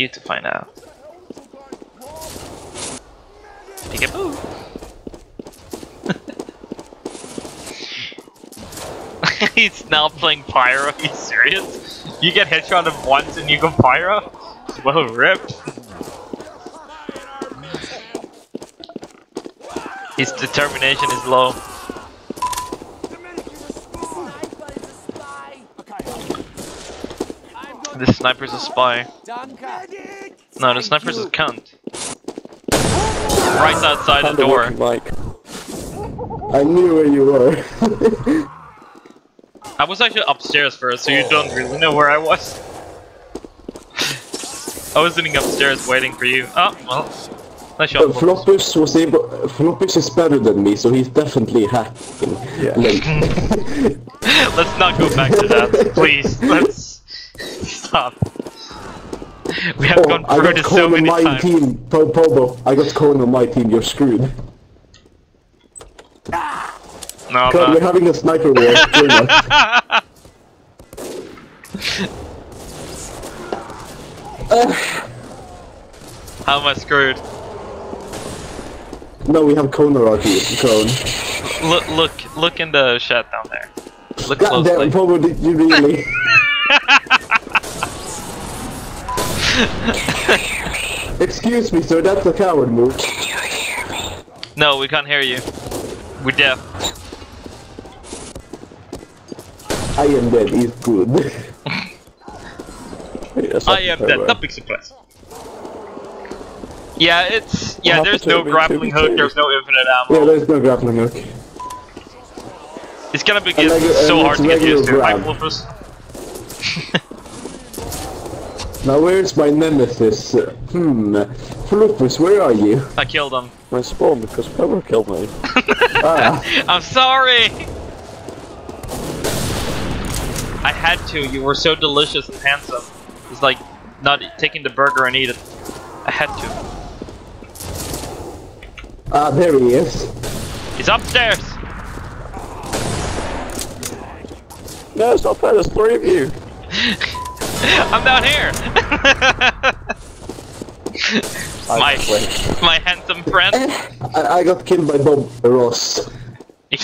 you to find out. Peekaboo! He's now playing Pyro, are you serious? You get headshotted once and you go Pyro? Well, rip. His determination is low. The sniper's a spy. No, the sniper's a cunt. Right outside the door. working mic. I knew where you were. I was actually upstairs first, so you don't really know where I was. I was sitting upstairs waiting for you. Oh, well. Nice shot. But Floppus was able. Floppus is better than me, so he's definitely hacking. Yeah. Like, Let's not go back to that, please. Let's stop. We have oh, gone I through got this Cone so on many my times. team. Po Pobo, I got Cone on my team. You're screwed. No, God, we're having a sniper war. How am I screwed? no, we have Cone on our team. Cone. Look, look, look in the chat down there. Look God damn, closely. Pobo, did you really? Excuse me, sir. That's a coward move. Can you hear me? No, we can't hear you. We're deaf. I am dead. He's good. I am dead. Not big surprise. Yeah, it's yeah. What There's no grappling hook. There's no infinite ammo. yeah, there's no grappling hook. It's gonna be so hard to get used to. grab. Wolfus? Now where's my nemesis? Hmm. Floppus, where are you? I killed him. My spawn because Power killed me. Ah, I'm sorry. I had to. You were so delicious and handsome. It's like not taking the burger and eat it. I had to. ah, there he is. He's upstairs. No, it's not fair. There's three of you. I'm down here. my my handsome friend. I, I got killed by Bob Ross. He,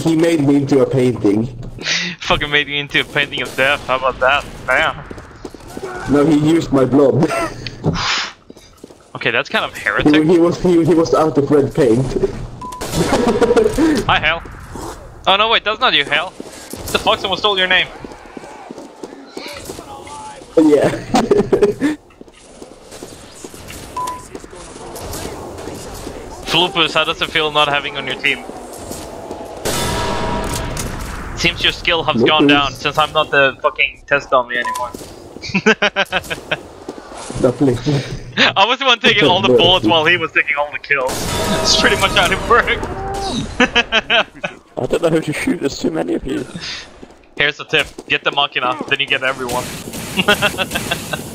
he made me into a painting. Fucking made me into a painting of death. How about that? Damn. No, he used my blood. Okay, that's kind of he, he was he, he was out of red paint. Hi, Hell. Oh no, wait, that's not you, Hell. The fuck? Someone stole your name. yeah. Floopus, how does it feel not having on your team? Seems your skill has gone down since I'm not the fucking test dummy anymore. I was the one taking all the bullets while he was taking all the kills. It's pretty much how it worked. I don't know who to shoot. There's too many of you. Here's the tip: get the Machina, then you get everyone.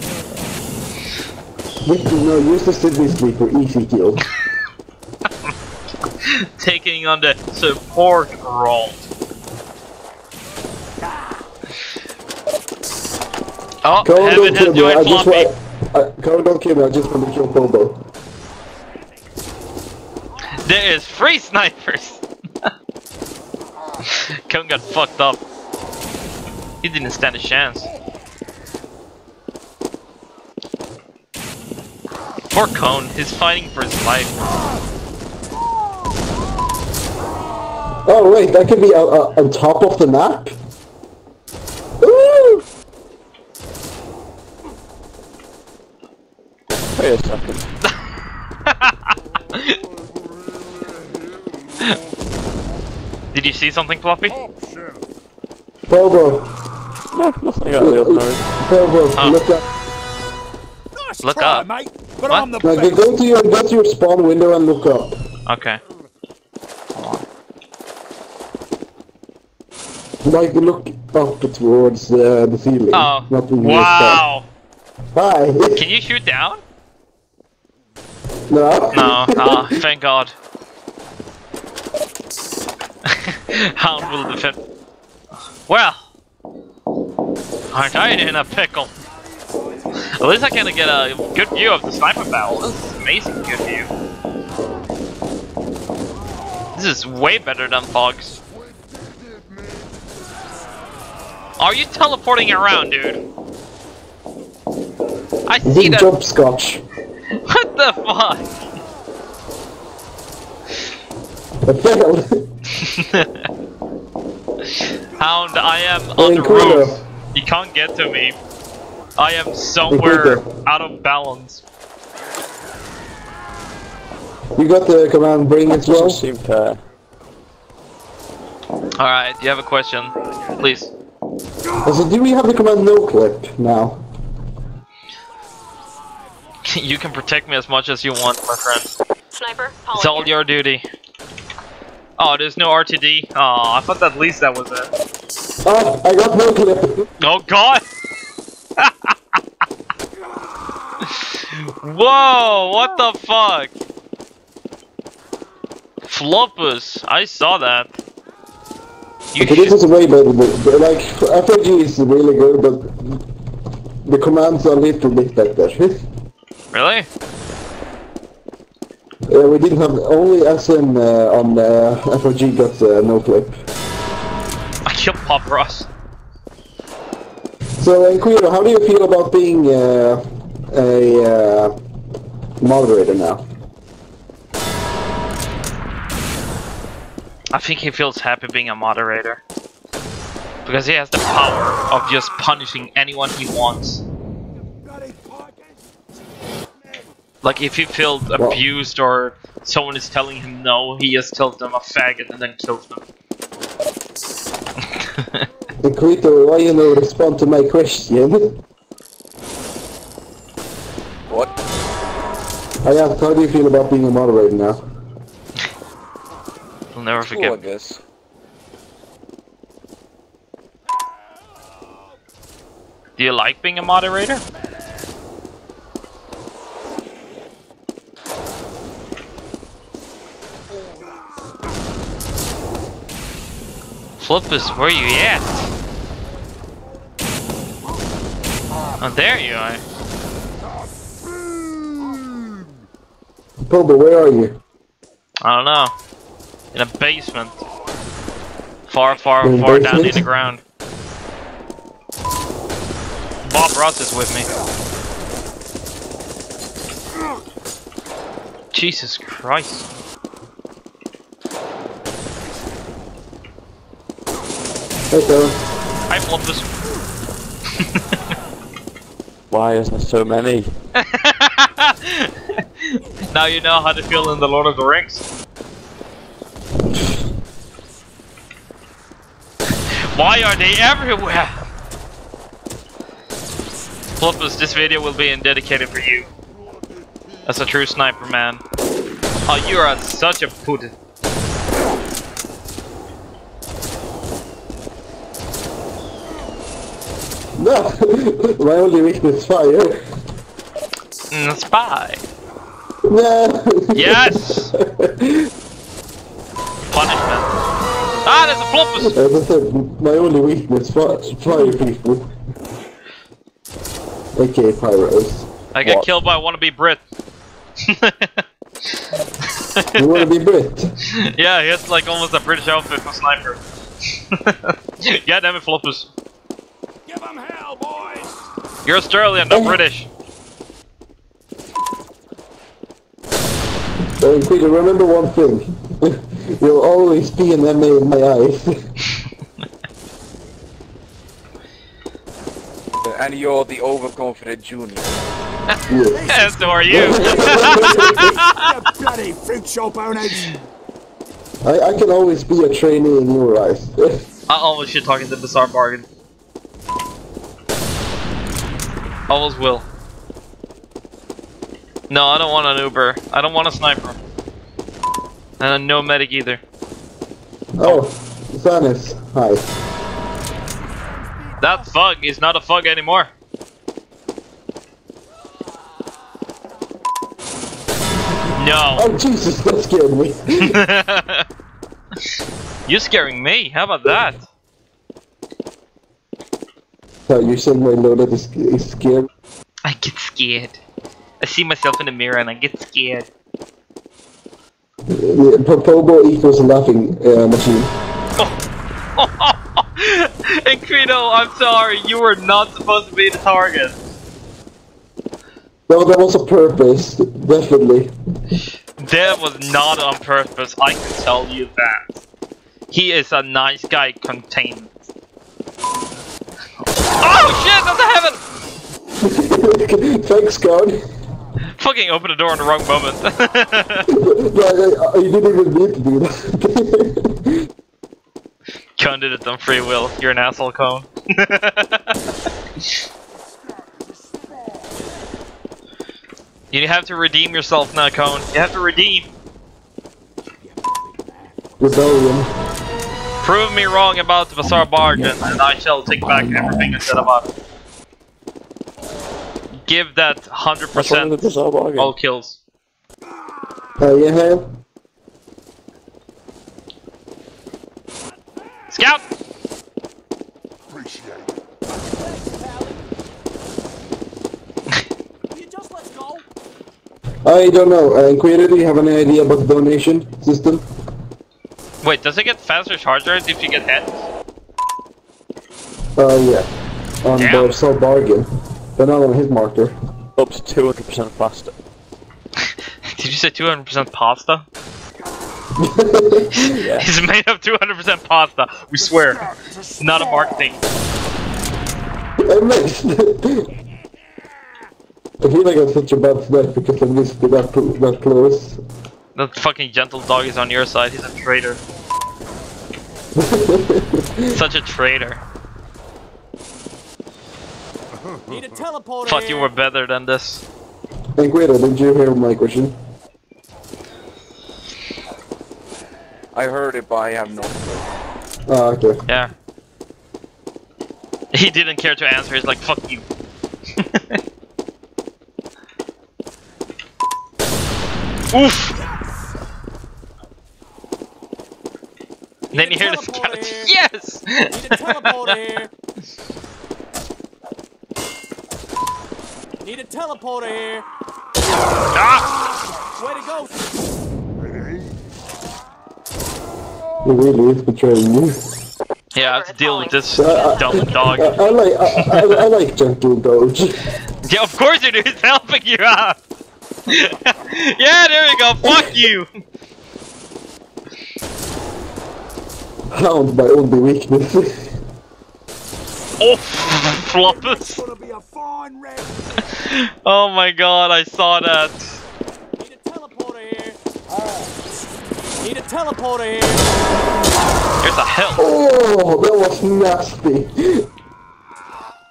No, use the Sydney for easy kill. Taking on the support role. Oh, Go Heaven has joined Floppy. Uh, don't kill me. I just want to kill Bobo. There is three snipers. Cone got fucked up. He didn't stand a chance. Poor Cone, he's fighting for his life. Oh wait, that could be uh, uh, on top of the map. Wait a second. Did you see something, Floppy? Bobo, No, nothing out of the ordinary. Bobo, Oh. look up. Nice Look try, up. mate. But What? I'm the Like, best. go to your go to your spawn window and look up. Okay. Like, look up towards uh, the ceiling. Oh, not wow. spawn. Hi. Can you shoot down? No. No. Ah, thank God. Hound will defend. Well, aren't I in a pickle? At least I can get a good view of the sniper battle. This is amazing good view. This is way better than Fox. Are you teleporting around, dude? I see Good that. job, Scotch. What the fuck? I failed. Hound, I am Hey, on the roof. You can't get to me. I am somewhere out of balance. You got the command bring as well? Doesn't seem fair. Alright, you have a question? Please. Uh, also, do we have the command no clip now? you can protect me as much as you want, my friend. Sniper, It's Polly. all your duty. Oh, there's no RTD? Oh, I thought at least that was it. Oh, ah, I got no clip. Oh god! Whoa, what the fuck? Floppus, I saw that. You Okay, this should- is way better. But, but, like, FRG is really good, but the commands are a little bit better. Really? Yeah, we didn't have only SM uh, on uh, FRG got uh, no clip. I killed Pop Ross. So, Inquiro, how do you feel about being uh, a uh, moderator now? I think he feels happy being a moderator. Because he has the power of just punishing anyone he wants. Bloody pocket. Like if he feels Well- abused or someone is telling him no, he just tells them a faggot and then kills them. Inquiro, why you no respond to my question? What? I asked, how do you feel about being a moderator now? I'll never Cool, I forget. guess. Do you like being a moderator? Flippus, where you at? Oh, there you are. Bobo, where are you? I don't know. In a basement. Far, far, In far down in the ground. Bob Ross is with me. Jesus Christ. I love this. Why is there so many? now you know how to feel in the Lord of the Rings. Why are they everywhere? Flippus, this video will be dedicated for you. As a true sniper man. Oh, you are such a putin. No! my only weakness fire. Mm, spy. No! Yes! Punishment. Ah, there's a Flippus! As I said, my only weakness fire, fire people. Okay, pyros. I got What? killed by a wannabe Brit. You wanna be Brit? yeah, he has like almost a British outfit for sniper. yeah, damn it, Flippus. Give 'em hell, boys. You're Australian, not Oh. British. So, Quicker, remember one thing. You'll always be an MA in my eyes. And you're the overconfident junior. yes. Yeah, so are you. You bloody fruit show boners. I, I can always be a trainee in your eyes. I always should talk to the Bazaar bargain. Always will. No, I don't want an Uber. I don't want a sniper. And no medic either. oh, Sanis, hi. That thug is not a thug anymore. No. Oh Jesus, that scared me. You're scaring me. How about that? So you said my loaded is, is scared. I get scared. I see myself in the mirror and I get scared. Yeah, Po- Pobo equals laughing uh, machine. and Credo, I'm sorry, you were not supposed to be the target. No, that was a purpose, definitely. That was not on purpose, I can tell you that. He is a nice guy contained. Oh shit, that's a heaven! Thanks, God. Fucking open the door in the wrong moment. I, I uh, didn't even need to do that. Cone did it on free will. You're an asshole, Cone. you have to redeem yourself now, Cone. You have to redeem. Rebellion. Prove me wrong about the Bazaar bargain, and I shall take back everything I said about it. Give that What's wrong with 100% the bizarre all kills. Uh, yeah, Hale? Scout! Appreciate it. You just let's go. I don't know. Uh, Inquisitor, do you have any idea about the donation system? Wait, does it get faster charge rate if you get hit? Uh, yeah. On Damn. the Soul Bargain. But not on his marker. Up to 200% faster. Did you say 200% pasta? Yeah. He's made of 200% pasta, we swear. Not a marketing. I missed! I feel like I'm such a bad snipe because I missed it that, cl- that close. That fucking gentle dog is on your side, he's a traitor. Such a traitor. Need a teleporter. Thought you were better than this. Inquisitor, did you hear my question? I heard it, but I have no clue. Ah, okay. Yeah. He didn't care to answer, he's like, fuck you. Oof! And then you hear the teleporter scout. here. Yes! Need a teleporter here. Need a teleporter here. ah! Way to go. He really is betraying you. Yeah, I have to deal with this Uh, dumb dog. I, I like I, I, I like gentle doge. Yeah, of course you do. He's helping you out. yeah, there you go. Fuck you. Hound my only weakness. Oh, floppers. Gonna be a fine red. Oh my god, I saw that. Need a teleporter here. Need a teleporter here. There's a hill. oh, that was nasty.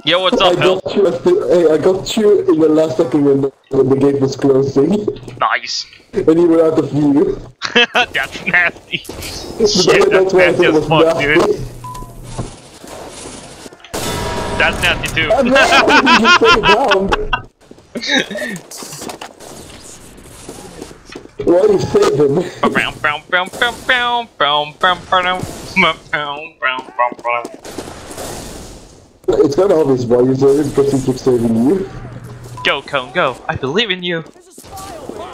Yo, what's I up, hill? got you. At the, hey, I got you in the last second when the, when the gate was closing, Nice. and you were out of view. That's nasty. Shit, That's that's nasty as was fuck, dude. That's nasty too. And now you say down. Why you save him? Bow, bow, bow, bow, bow, bow, bow, bow, bow, bow, bow, bow. It's of obvious why you save him because he keeps saving you. Go, Cone, go. I believe in you. There's a spy over here.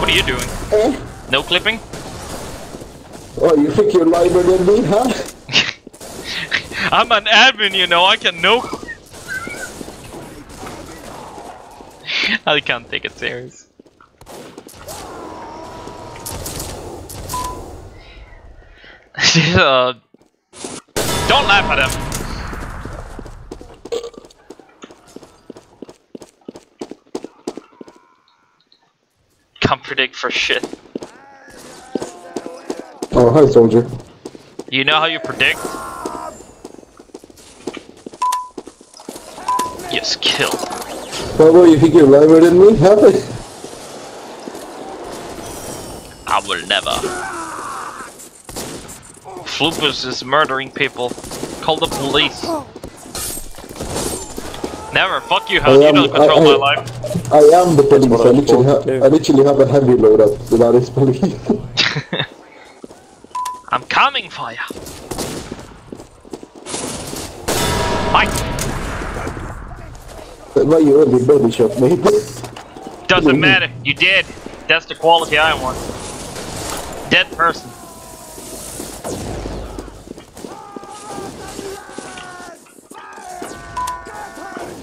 What are you doing? Eh? No clipping? Oh, you think you're lighter than me, huh? I'm an admin, you know. I can no. I can't take it serious. uh, don't laugh at him. Predict for shit. Oh, hi, soldier. You know how you predict? Yes, kill. Pablo, you think you're lighter than me, huh? I will never. Floopus is murdering people. Call the police. Never. Fuck you, Hound. I You am- don't control I- my life. I am the police. I I literally, ha- I literally have a heavy load up that is police. I'm coming for ya. Fight. Why you only body shot me? Doesn't matter. You did. That's the quality I want. Dead person.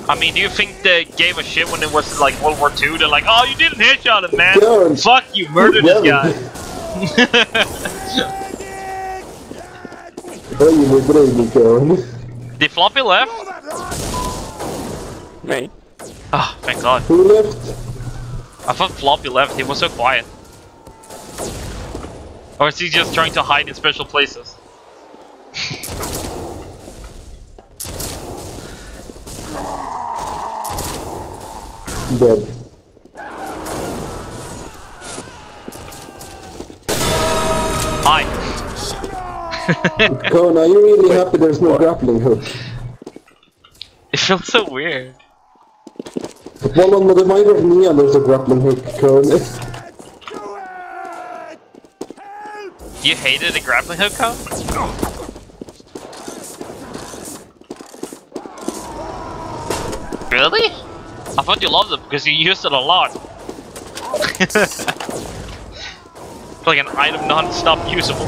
I mean, do you think they gave a shit when it was like World War II? They're like, oh, you didn't headshot him, man. Don't. Fuck you, murder this guy. Why you betrayed me, Karen? Did Floppy left? Me? Oh, thank God. Who left? I thought Floppy left. He was so quiet. Or is he just trying to hide in special places? Dead. Hi. Karen, are you really happy there's no grappling hook? It feels so weird. Well, on the reminder of Nia, there's a grappling hook, Karen. You hated a grappling hook cone? Really? I thought you loved it because you used it a lot. like an item non-stop usable.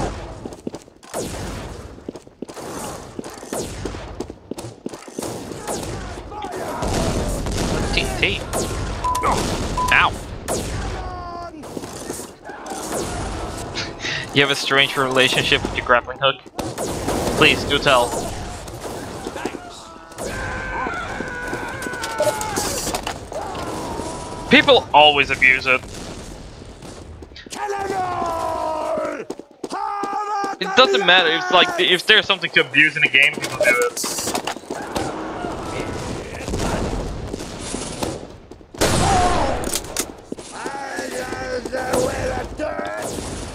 TNT. Ow. You have a strange relationship with your grappling hook? Please, do tell. People always abuse it. It doesn't matter. It's like if there's something to abuse in a game, people do it.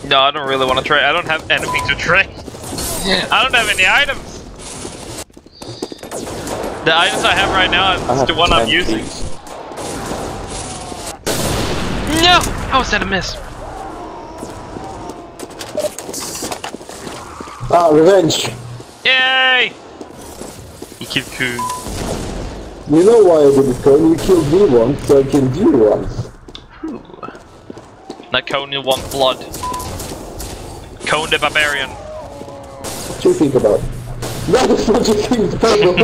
No, I don't really want to trade. I don't have anything to trade. I don't have any items. The items I have right now is the one I'm using. keys. No! How was that a miss? ah, revenge! Yay! You killed Coon. You know why I didn't Karen? You killed me once, so I killed you once. Nakonia want blood. Cone the Barbarian. What do you think about? That is what you think, Pablo!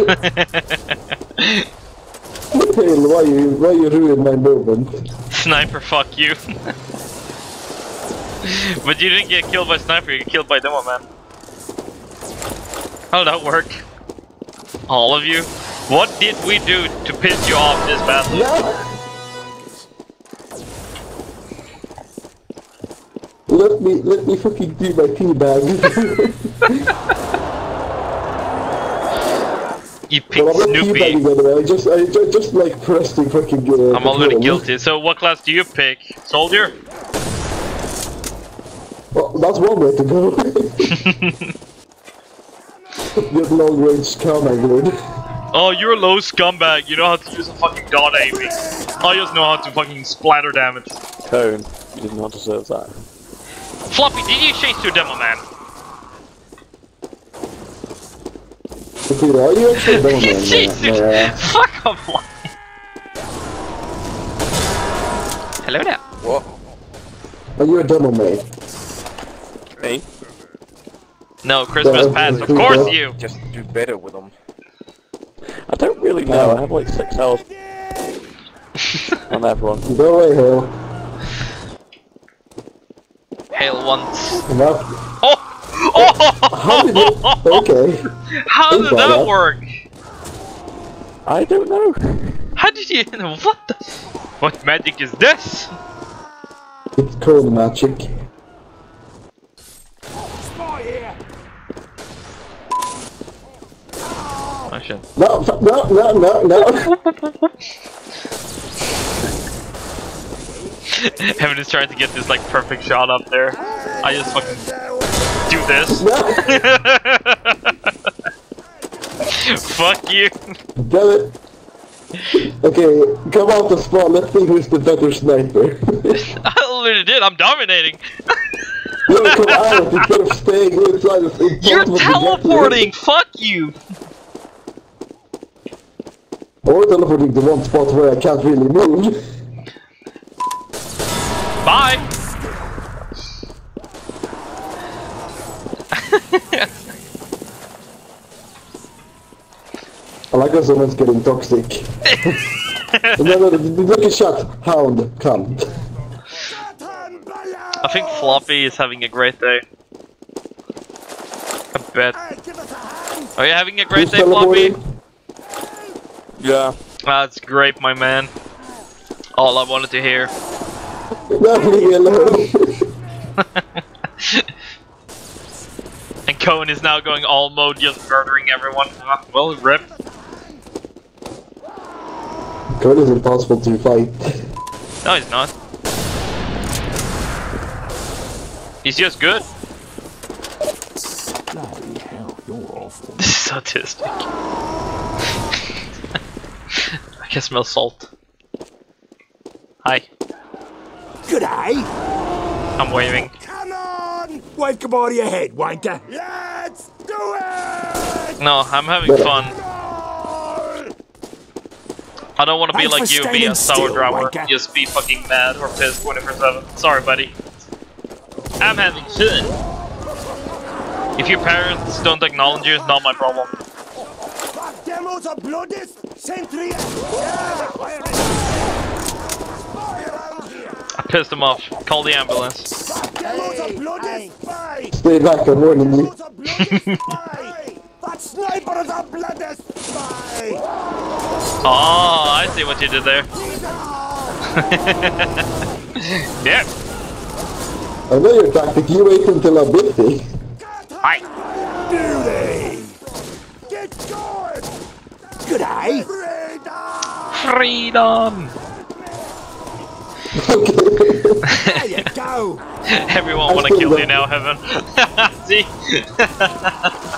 Tail, why you, why you ruined my moment? Sniper, fuck you. but you didn't get killed by Sniper, you got killed by Demo Man. How did that work? All of you? What did we do to piss you off this badly? No! Let me, let me fucking do my tea bag. You picked well, I'm not Snoopy. teabagging by the way, I just, I just, just like pressed the fucking uh, I'm already control. guilty. So what class do you pick? Soldier? Well, that's one way to go. Get long range command dude. Oh, you're a low scumbag. You know how to use a fucking dot aiming. I just know how to fucking splatter damage. Cone, you did not deserve that. Floppy, did you change to a demo man? Peter, are you actually done, You man? changed Yeah. Fuck off, Floppy. Hello there. What? Are you a double man? Me? No, Christmas Yeah, past. Of course yeah. you. Just do better with them. I don't really know, I have like 6 health. on everyone. Go away, Hale. Hail once. Enough. Oh! Oh! How did it? Okay. How did that that. work? I don't know. How did you? What the? What magic is this? It's called magic. Oh shit. No, no, no, no, no. Heaven is trying to get this like perfect shot up there. I just fucking this. Fuck you. Damn it. Okay, come out the spot. Let's see who's the better sniper. I literally did. I'm dominating. come out instead of staying inside. It's You're to get to you. teleporting. Fuck you. Or teleporting to one spot where I can't really move. Bye! I like how someone's getting toxic. no, no, look at shot. Hound, come. I think Floppy is having a great day. I bet. Are you having a great Who's day, Floppy? Yeah. That's great, my man. All I wanted to hear. No, leave me alone. And Cohen is now going all mode, just murdering everyone. Ah, well, rip. Cohen is impossible to fight. No, he's not. He's just good. Bloody hell, you're awful. This is autistic. I can smell salt. Hi, Good eye. I'm waving. Come on! Wake up out of your head, wanker! Let's do it! No, I'm having fun. I don't want to be Thanks like you, be a sour driver. Just be fucking mad or pissed 24 7. Sorry, buddy. I'm having fun. If your parents don't acknowledge you, it's not my problem. Fuck demos of bloodist! Sentry! Yeah! Fire around here! I pissed him off. Call the ambulance. Fuck demos of bloodist! Stay back, I'm warning you. Demos of bloodist! Spy! That sniper is a bloodist! Spy! Oh, I see what you did there. yep. I know your tactic, you wait until I'm busy. Hi. Beauty! Get going! G'day! Freedom. Freedom! There you go! Everyone want to kill you now, Heaven. see?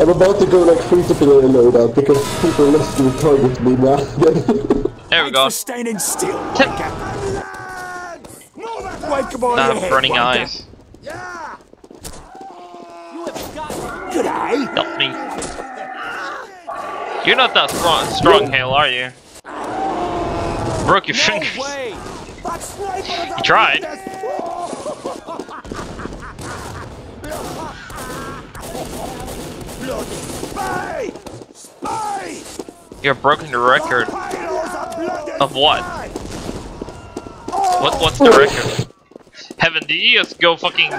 I'm about to go like free to play loadout because people less will target me now. there we Thanks go. for standing still, wanker. Wake up out I of your have head, burning wanker. eyes. Yeah! You have got G'day! Help me. You're not that strong, strong Hale, are you? Broke your no fingers. way. That sniper is a You tried. Blood! Spy! Spy! You have broken the record. Pyro's a bloody Of what? spy! What? What's the oh. record? Heaven, did you just go fucking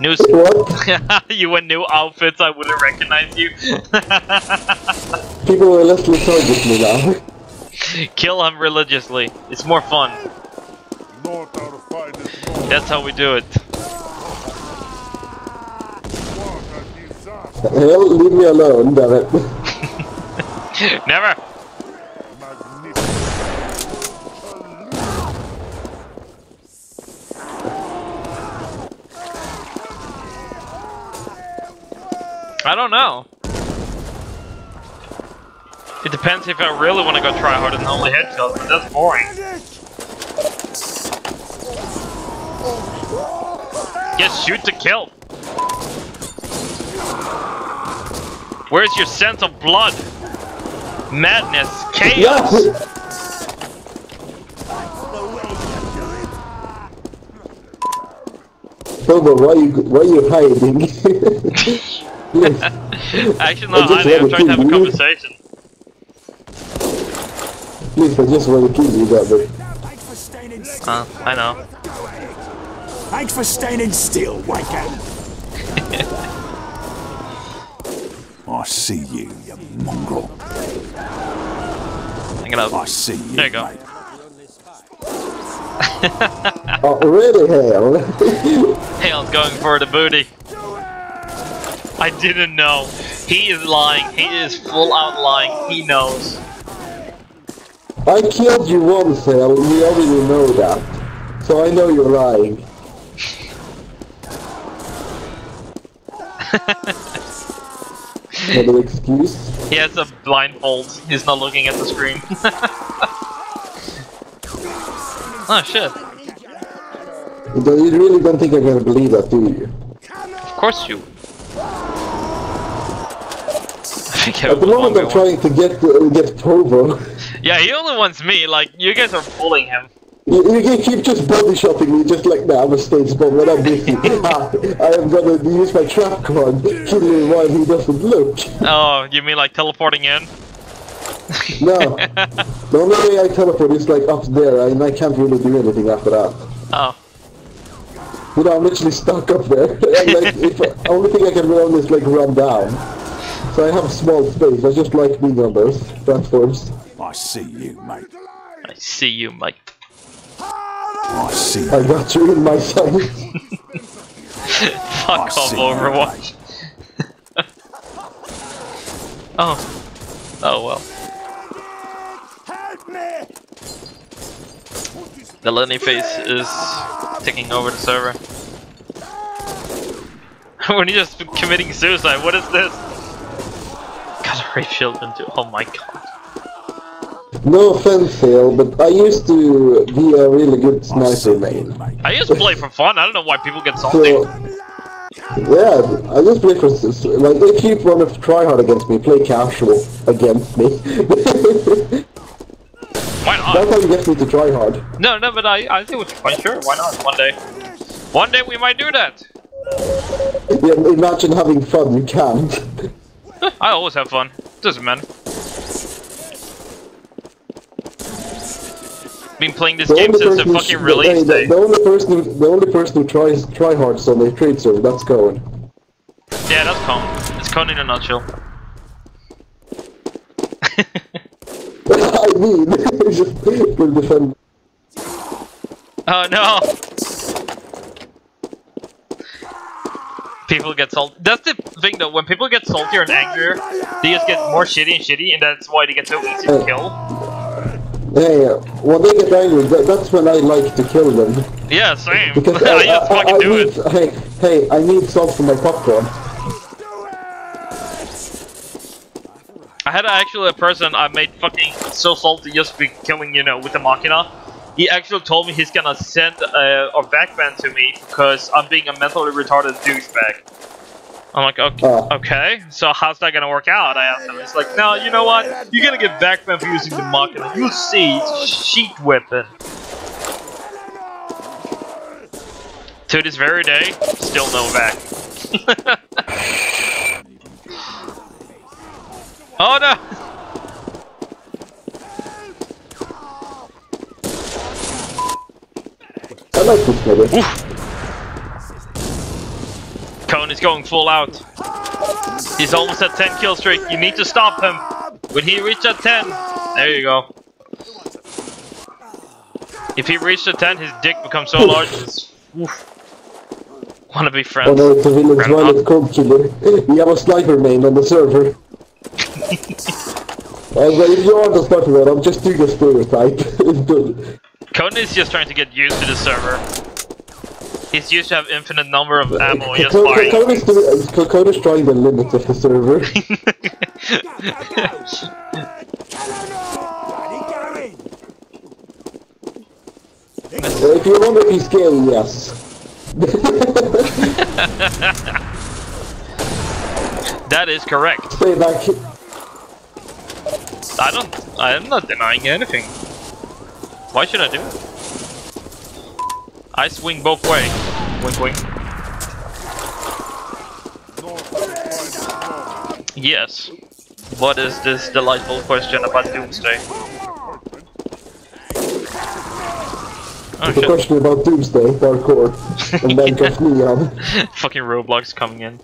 new? what? you went new outfits. I wouldn't recognize you. People will less will target me now. Kill him religiously. It's more fun. That's how we do it. Hell, leave me alone, damn it. Never. I don't know. It depends if I really want to go try hard and only headshots, but that's boring. Just shoot to kill. Where's your sense of blood? Madness, chaos. Yeah! Bobo, why you why you hiding? Actually, not hiding. I'm trying to have a conversation. Please, I just want to kill you, damn it. For standing still. Uh, I know. Thanks for standing still, wanker. I see you, you mongrel. I'm gonna. I see you, There you go. mate. Oh, really, hell? Hale's going for the booty. I didn't know. He is lying. He is full out lying. He knows. I killed you once, hell. You already know that. So I know you're lying. Not an excuse. He has a blindfold. He's not looking at the screen. oh shit. You really don't think I'm gonna believe that, do you? Of course you. At the moment, I'm trying to get uh, get Povo. Yeah, he only wants me. Like you guys are bullying him. You, you keep just body shopping me, just like nah, I'm a stage bomb when I'm busy. ah, I am gonna use my trap card, kill him while he doesn't look. Oh, you mean like teleporting in? No. the only way I teleport is like up there, and I can't really do anything after that. Oh. You know, I'm literally stuck up there. and like, if I, only thing I can run is like run down. So I have a small space. I just like being on those platforms. I see you, mate. I see you, Mike. I see I got you in my sight. Fuck I off, see Overwatch. oh. Oh well. Help me! The Lenny face is taking over the server. When he's just committing suicide, what is this? Got a rape shield into. Oh my god. No offense, Hale, but I used to be a really good sniper main. I used to play for fun. I don't know why people get salty. So, yeah, I just play for like if you want to try hard against me, play casual against me. Why not? That's how you get me to try hard. No, no, but I, I what you're fine. Sure, why not? One day. One day we might do that. Yeah, imagine having fun, you can't. I always have fun. Doesn't matter. Been playing this The game since the fucking release the, the, day. the only person, who, the only person who tries try hard on the trade server, that's Cohen. Yeah, that's Con. It's Con in a nutshell. I mean, just defend. Oh no! People get salty. That's the thing though, when people get saltier and angrier, they just get more shitty and shitty, and that's why they get so easy to kill. Hey, uh, when they get angry, that, that's when I like to kill them. Yeah, same. Because I, I, just I, fucking I do need, it. Hey, hey, I need salt for my popcorn. I had actually a person I made fucking so salty just be killing, you know, with the Machina. He actually told me he's gonna send uh, a backband to me because I'm being a mentally retarded douchebag. I'm like, okay, Ah. okay, so how's that gonna work out? I asked him. He's like, no, you know what? You're gonna get backband for using the Machina. You'll see, it's a sheet weapon. To this very day, still no back. oh no! I like this nigga. Cone is going full out. He's almost at 10 kill streak. You need to stop him. When he reaches 10, there you go. If he reaches 10, his dick becomes so large. It's, oof. Wanna be friends? Oh no, it's a villain's violent code killer. We have a sniper main on the server. if you aren't a sniper main, I'm just doing a stereotype. it's good. Cone is just trying to get used to the server. He's used to have infinite number of ammo and just Co- Co- firing. Code is doing- Co- Code is trying the limits of the server. Uh, if you wonder if he's scary, yes. that is correct. Stay back. I don't. I'm not denying anything. Why should I do it? I swing both ways. Wink, wink. Yes. What is this delightful question about Doomsday? Oh The shit. question about Doomsday, parkour, and Minecraft Neon. Fucking Roblox coming in.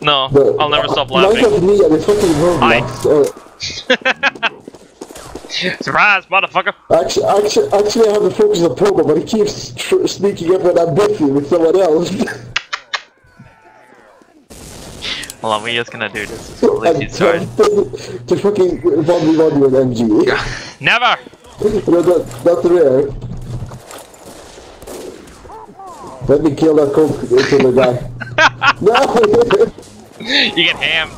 No, The- I'll never stop uh, laughing. Minecraft Neon is fucking Roblox. Uh, Surprise, motherfucker! actually, actually, actually, I have the focus on Pogo, but he keeps sneaking up when I'm with someone else. Hold on, we're just gonna do this. It's totally and too sorry. to, fucking 1v1 with MG. Never! No, that, that's rare. Let me kill that coke uh, killer guy. no! You get hammed.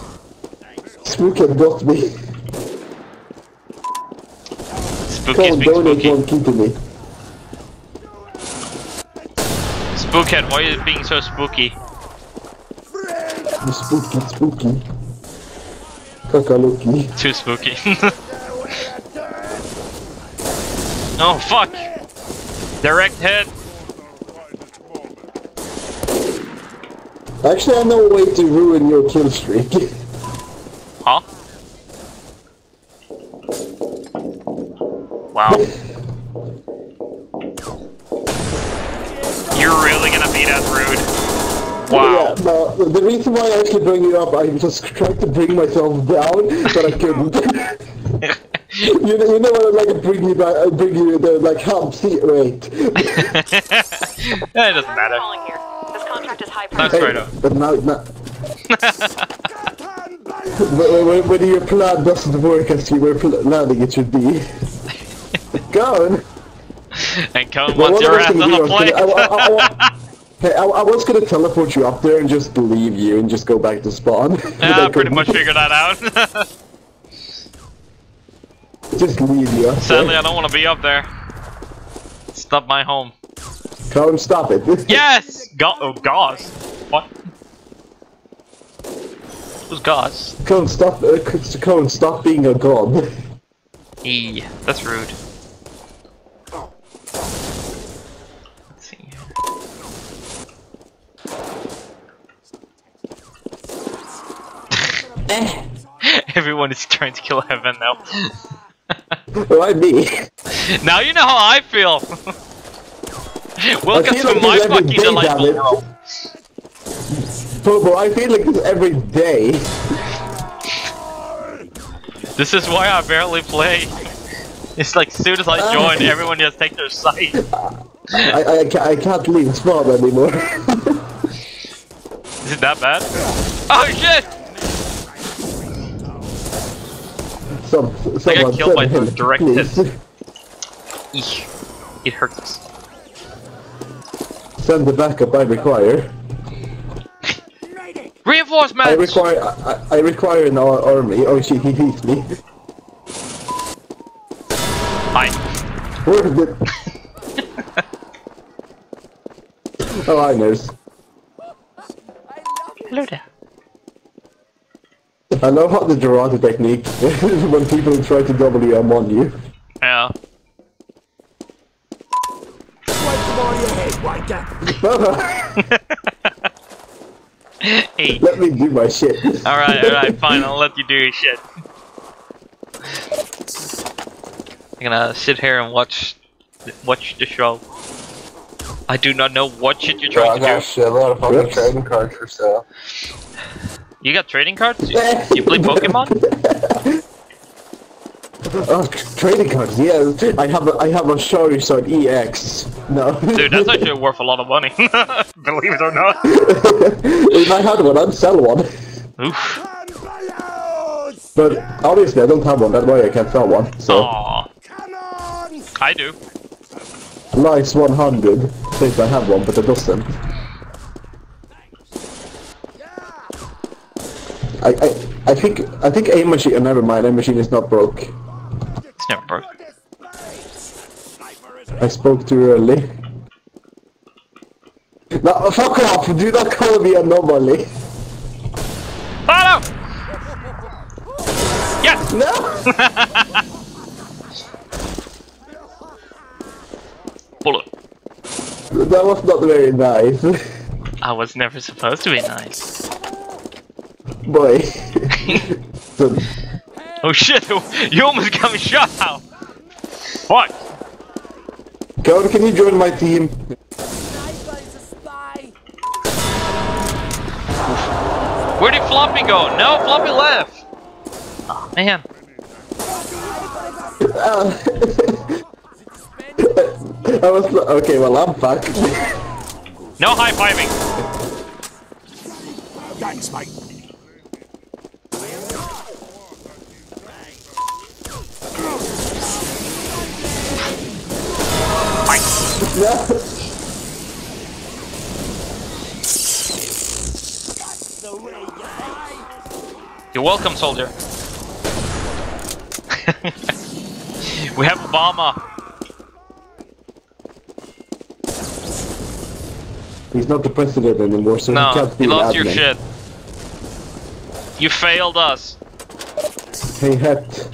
Spook had got me. Spooky Come on, spooky. one key to me. Spookhead, why are you being so spooky? Spooky, spooky. Kakaluki. Too spooky. oh fuck! Direct hit. Actually, I know a way to ruin your kill streak. Huh? Wow. You're really gonna be that rude. Wow. Yeah, no, the reason why I actually bring you up, I just tried to bring myself down, but I couldn't. you, know, you know when I like to bring you back, I bring you the like hump seat rate. it doesn't matter. calling here. This contract is high Thanks, priority. Fredo. But now, now when, when, when your plan doesn't work as you were planning it should be. Go. And Cone Well, wants I your was ass on I the I- Hey, I, I was gonna teleport you up there and just leave you and just go back to spawn. Yeah, I pretty much figured that out. Just leave you up Sadly, there. I don't want to be up there. Stop my home. Come stop it. Yes! Go oh, Gauze. What? Who's Gauze? Come stop, uh, come stop being a god. E. That's rude. Everyone is trying to kill Heaven now. Why me? now you know how I feel. Welcome feel to like my fucking delightful world. Bobo, I feel like this every day. This is why I barely play. It's like as soon as I ah. join, everyone just take their side. I, I, I can't leave spawn anymore. Is it that bad? Oh shit! Some, I someone got killed by him, direct please. hit. Eek. It hurts. Send the backup I require. Reinforcements! I require, I, I require an ar- army. Oh shit, he beat me. Hi. Where is it? oh, I knows. Hello there. I love how the Dorado technique when people try to WM on you. Yeah. Wipe them on your head, wanker. Hey. Let me do my shit. Alright, alright, fine, I'll let you do your shit. I'm gonna sit here and watch watch the show. I do not know what shit you're Bro, I trying got a to shitload of fucking Whoops. trading cards for sale. You got trading cards? You, you play Pokemon? Oh, trading cards. Yeah, I have a, I have a Charizard EX. No, Dude, that's actually worth a lot of money. Believe it or not. if I had one, I'd sell one. Oof. But obviously, I don't have one. That's why I can't sell one. So Aww. I do. nice 100. Says I have one, but it doesn't. I, I I think I think aim machine. Never mind, aim machine is not broke. It's never broke. I spoke too early. No, fuck off! Do not call me anomaly. Follow! Yes! No. Bullet. That was not very nice. I was never supposed to be nice. Boy. Oh shit, you almost got me shot out! Fuck! Gavin, can you join my team? Where did Floppy go? No, Floppy left! Oh man. I was okay. Well, I'm fucked. No high fiving! Thanks, mate. No. You're welcome, soldier. we have Obama. He's not the president anymore, so he can't be you lost your shit. You failed us. Hey, hat.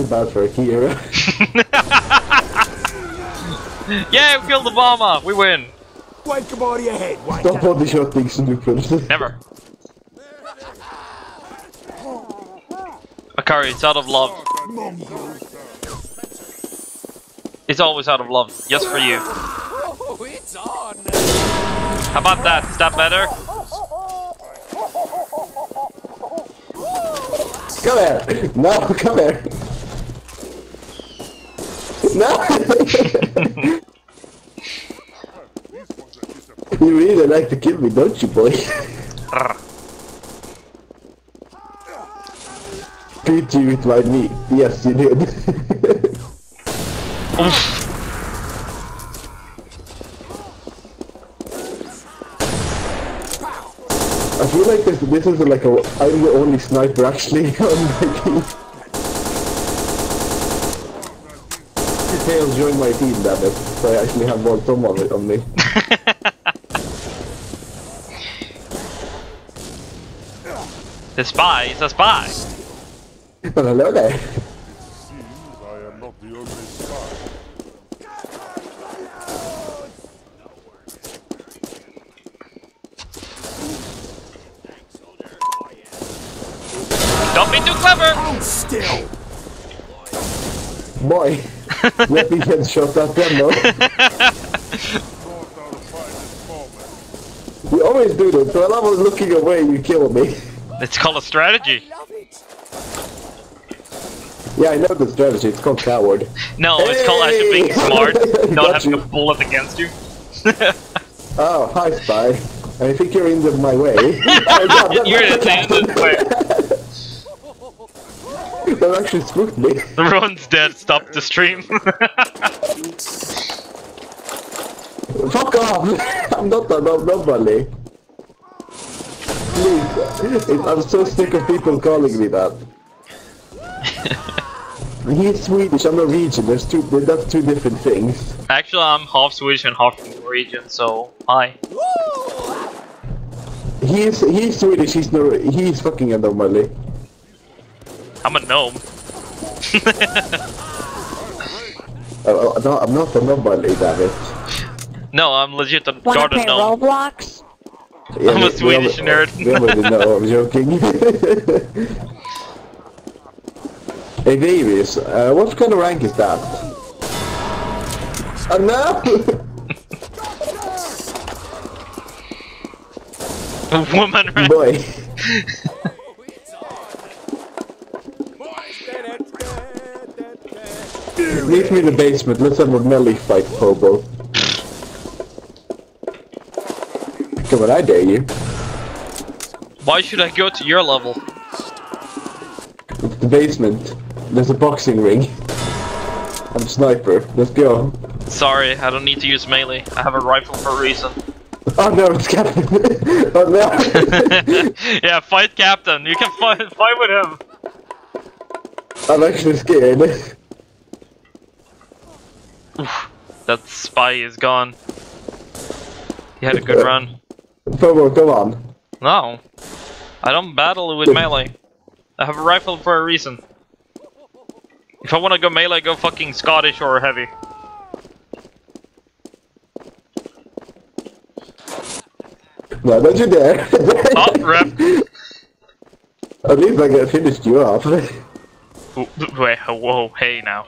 You're bad for a hero. Yeah, we killed the bomber. We win. Wake him out of your head, Stop wanker. body shotting, stupid. Never. Akari, it's out of love. It's always out of love. Just for you. Oh, it's on. How about that? Is that better? Come here! No, come here! No! you really like to kill me, don't you, boy? Beat you with my meat. Yes, you did. Oof. I feel like this, this is like a, I'm the only sniper actually on my team. Tails joined my team, damn it. So I actually have one someone on me. The spy is a spy. But hello there. I am not the only spy. Don't be too clever. Still. Boy, let me get shot at them though. Thought our finest moment. You always do that, so I was looking away, you kill me. It's called a strategy. Yeah, I know the strategy, it's called coward. No, it's called actually being smart, not having you. a bullet against you. Oh, hi, Spy. I think you're in the, my way. oh, God, You're the same way. That actually spooked me. Ron's dead. Stop the stream. Fuck off! I'm not a no, nobody. Please, I'm so sick of people calling me that. He's Swedish, I'm Norwegian. There's two. That's two different things. Actually, I'm half Swedish and half Norwegian, so hi. He's he's Swedish. He's Nor. He's fucking a normally. I'm a gnome. Uh, uh, no, I'm not a nobody, damn it. No, I'm legit a Wanna garden play gnome. Roblox? Yeah, I'm a we- we Swedish nerd. We already know. I'm joking. hey, Davies, uh, what kind of rank is that? Oh no! Woman, right? Boy. Meet me in the basement. Let's have a melee fight, Pobo. Come on, I dare you. Why should I go to your level? It's the basement. There's a boxing ring. I'm a sniper. Let's go. Sorry, I don't need to use melee. I have a rifle for a reason. Oh no, it's Captain. oh no. yeah, fight Captain. You can fight, fight with him. I'm actually scared. That spy is gone. He had a good run. Pobo, come on. No, I don't battle with melee. I have a rifle for a reason. If I want to go melee, go fucking Scottish or heavy. No, don't you dare. Oh, rep. At least I got finished you off. Wait, whoa, hey now.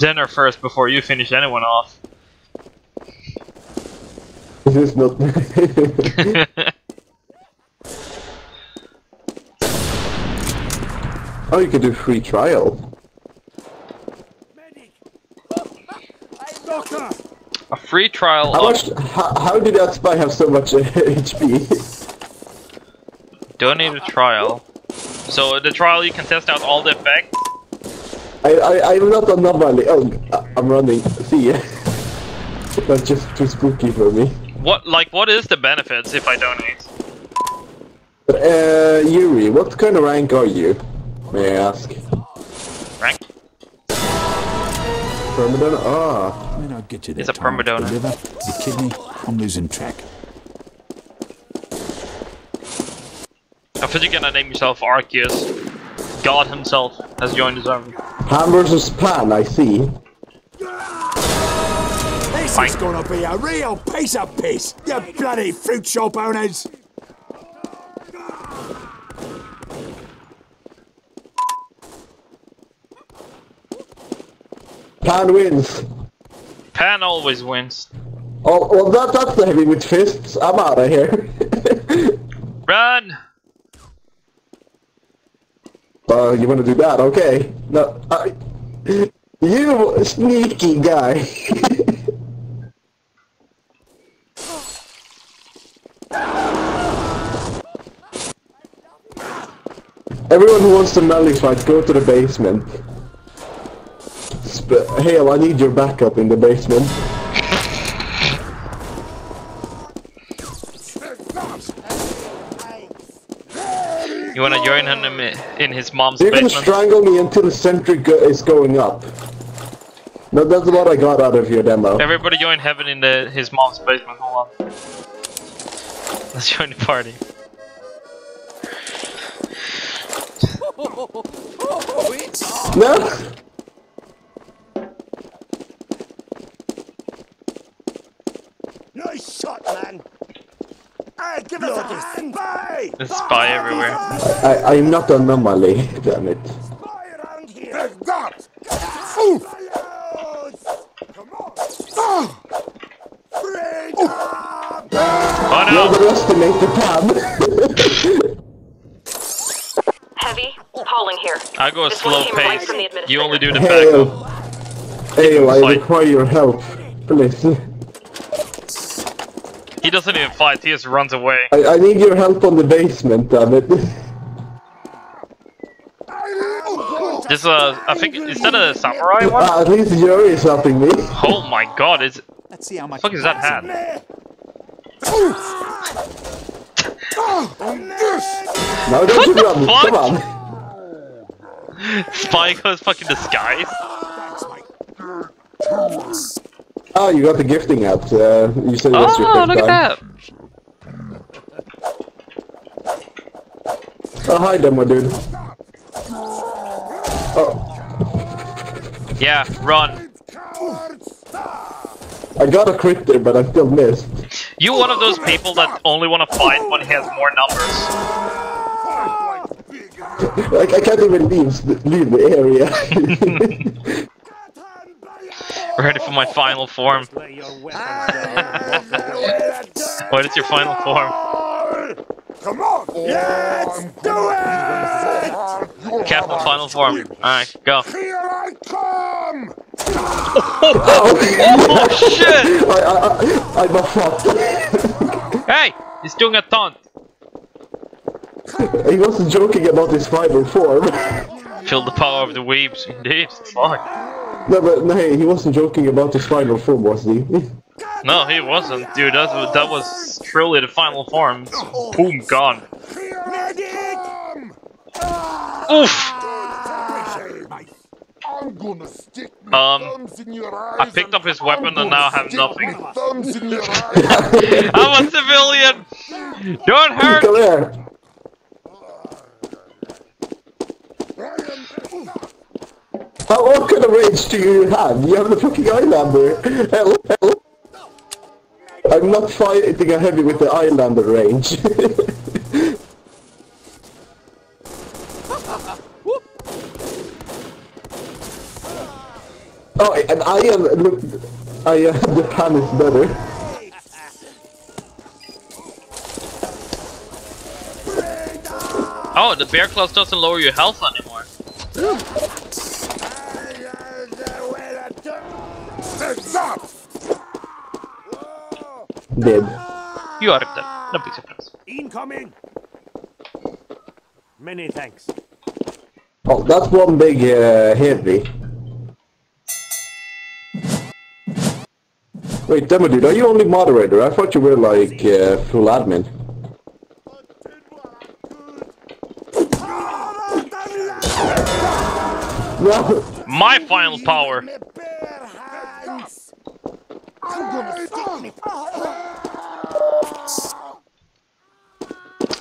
Dinner first before you finish anyone off. This is not. oh, you can do free trial. A free trial How much? How, how did that spy have so much uh, HP? donated trial. So the trial you can test out all the effects. I, I, I'm not on normally. Oh, I- I'm running. See ya. That's just too spooky for me. What like what is the benefits if I donate? Uh, Yuri, what kind of rank are you? May I ask? Rank? Permanent? Ah. Men are get you there. He's a Tom. perma donor. The liver, the kidney, I'm losing track. I think you're gonna name yourself Arceus. God himself has joined his army. Pan versus Pan, I see. This is gonna be a real piece of piss, you bloody fruit shop owners! Pan wins. Pan always wins. Oh, well, that, that's the heavy with fists. I'm out of here. Run! Uh, you want to do that? Okay. No, I, you sneaky guy. Everyone who wants to melee fight, go to the basement. Sp Hale, I need your backup in the basement. You wanna join him in- in his mom's You're gonna strangle me until the sentry go is going up. No, that's what I got out of your demo. Everybody join heaven in the his mom's basement. Hold on. Let's join the party. No! Nice shot, man! Hey, give us a hand! Spy! There's spy everywhere. I, I'm not an anomaly, damn it. Spy around here! Take that! Oof! Come on! Freedom! Oh no! overestimate the pan. Heavy, hauling here. I go a This slow came right pace. You only do the Hale. backup. Hale, I require your help. Please. He doesn't even fight. He just runs away. I, I need your help on the basement, damn it. This uh, I think is that a samurai one? Ah, at least Yuri is helping me. Oh my god! Is Let's see how much. fuck is that hat? Now don't you run, fuck? come on. Spy goes fucking disguise. Ah, you got the gifting app. Uh, you said it was your Oh, first look time. at that! Oh, hi, demo dude. Oh, Yeah, run. I got a crit there, but I still missed. You one of those people that only want to fight when he has more numbers. Like, I can't even leave, leave the area. Ready for my final form. Lay your weapons ah, down. What is your final form? Come on! Let's do it! Captain final form. Alright, go. Here I come! Oh shit! I, I, I, I'm a fuck. Hey! He's doing a taunt. he wasn't joking about his final form. Feel the power of the weeps, indeed. Fuck. No, but no, hey, he wasn't joking about the final form, was he? No, he wasn't, dude. That was, that was truly the final form. Boom, gone. Here I come! Oof! I'm gonna stick my Um, thumbs in your eyes. I picked up his weapon and now I have nothing. My thumbs in your eyes. I'm a civilian! Don't hurt! Come here. How, what kind of range do you have? You have the fucking Eyelander. Hell, hell. I'm not fighting a heavy with the Eyelander range. oh, and I am. Look, I uh, the pan is better. Oh, the bear claws doesn't lower your health anymore. Dead. You are dead. No big surprise. Incoming! Many thanks. Oh, that's one big uh, heavy. Wait, Demo dude, are you only moderator? I thought you were like uh, full admin. My final power!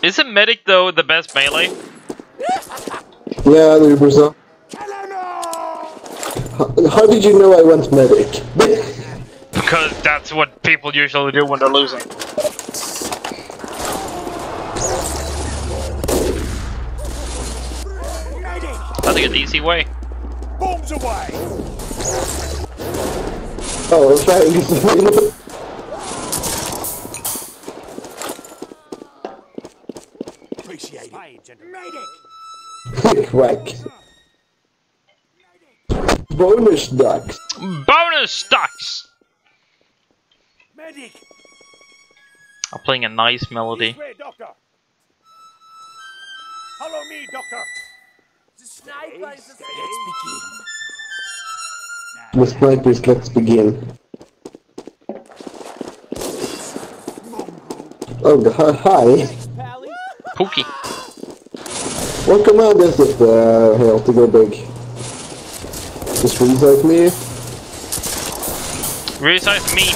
Isn't medic though the best melee? Yeah, the Brazil. How, how did you know I went medic? Because that's what people usually do when they're losing. I think it's the easy way. Bombs away! Oh, I'm trying to Appreciate it. Medic! Whack. Bonus ducks. Bonus stocks! Medic! I'm playing a nice melody. This way, doctor! Follow me, doctor! The sniper is a Let's begin. The snipers, let's begin. Oh, hi. Pookie. What command is it, uh, here, to go big? Just resize me? Resize me.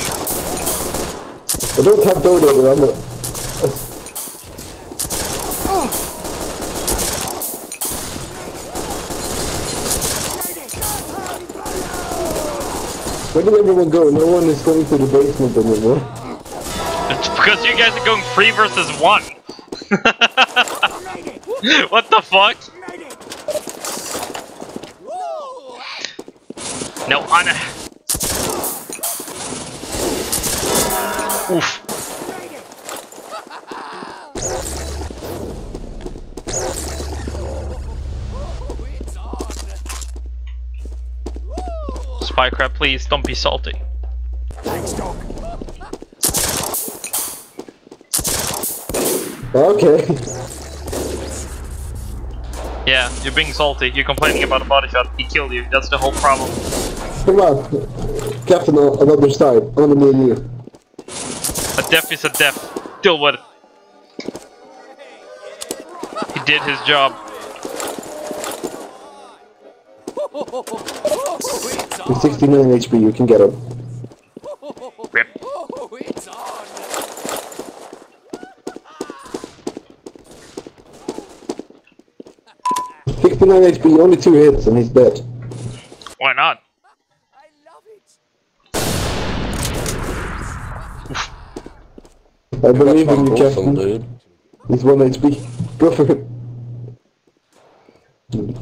I don't have dodo, but I'm not... Where did everyone go? No one is going to the basement anymore. It's because you guys are going three versus one. what the fuck? No, Anna. Oof. Spycrab, please don't be salty. Thanks. Okay. Yeah, you're being salty. You're complaining about a body shot. He killed you. That's the whole problem. Come on. Captain uh, on another side. Only me and you. A death is a death. Deal with it. He did his job. With 60 million HP, you can get him. Rip. Sixty-nine HP, only two hits, and he's dead. Why not? I love it. I believe in you, Awesome, Captain. dude. He's one HP. Go for it.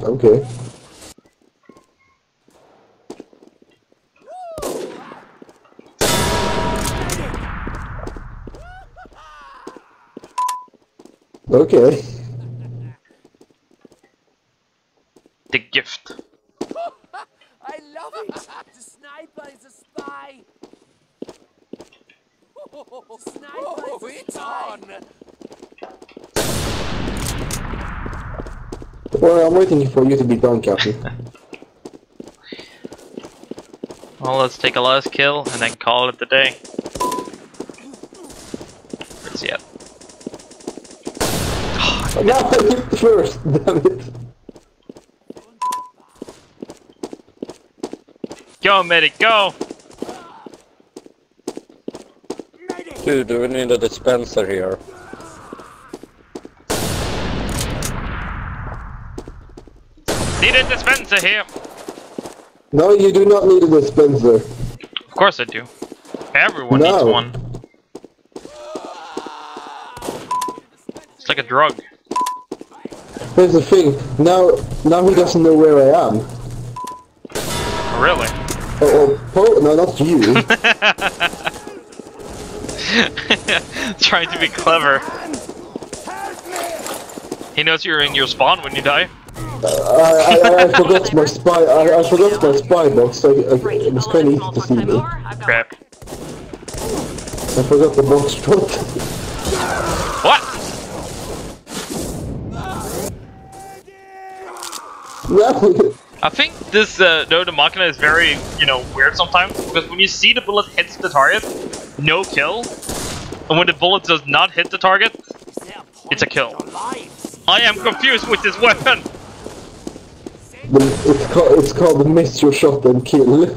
Okay. Okay. The gift. I love it. The sniper is a spy. The sniper Oh, is a oh, it's spy. on. Well, I'm waiting for you to be done, Captain. Well, let's take a last kill and then call it the day. Where's he at? no, I first, damn it. Go, medic, go! Dude, we need a dispenser here. Need a dispenser here! No, you do not need a dispenser. Of course I do. Everyone No. needs one. It's like a drug. Here's the thing. Now, now he doesn't know where I am. Really? Oh, oh Paul? No, not you. Trying to be clever. He knows you're in your spawn when you die. Uh, I, I, I forgot my spy. I, I forgot my spy box. So I, I, it was kind of easy to see me. Crap. I forgot the box front. What? No, I think this uh, no the Machina is very, you know, weird sometimes because when you see the bullet hits the target, no kill, and when the bullet does not hit the target, it's a kill. I am confused with this weapon. it's called it's called miss your shot and kill.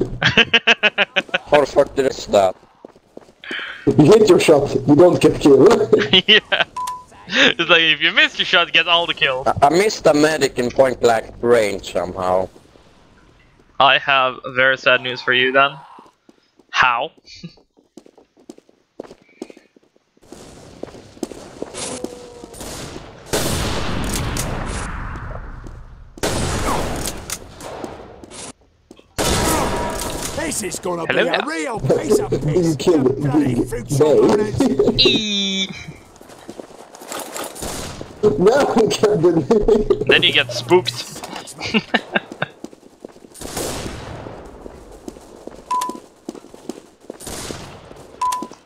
How the fuck did it stop? You hit your shot, you don't get killed. yeah. It's like if you miss your shot, get all the kills. I, I missed a medic in point blank range somehow. I have very sad news for you then. How? This is gonna Hello be a real piece of you piss. killed Bloody the fruit bay. salad. No, Captain. Then you get spooked.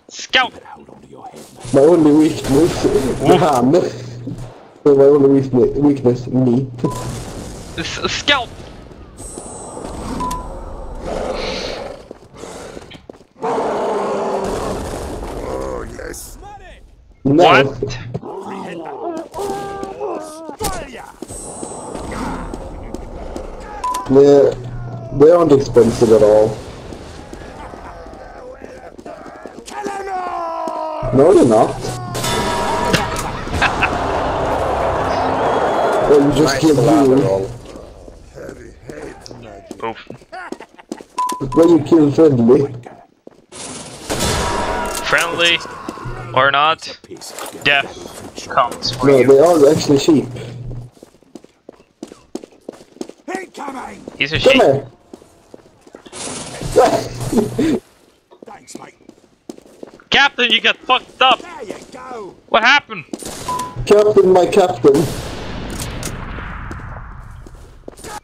Scout! Hold on to your. My only weakness, the ah, hand. My only weakness, weakness meat. S- Scout! Oh, yes. No. What? They're, they aren't expensive at all. No, they're not. well, you just Nice killed you. collateral. Heavy. Oof. Well, you killed friendly. Friendly or not, death comes for No, you. they are actually sheep. Incoming! He's a Come sheep. here. Thanks, mate. Captain, you got fucked up! There you go. What happened? captain, my captain.